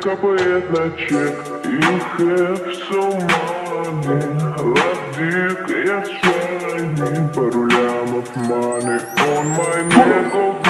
Капает на чек и have some money Лобик, я шайный Пару лямов money On my neck,